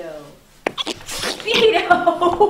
Speedo. Speedo!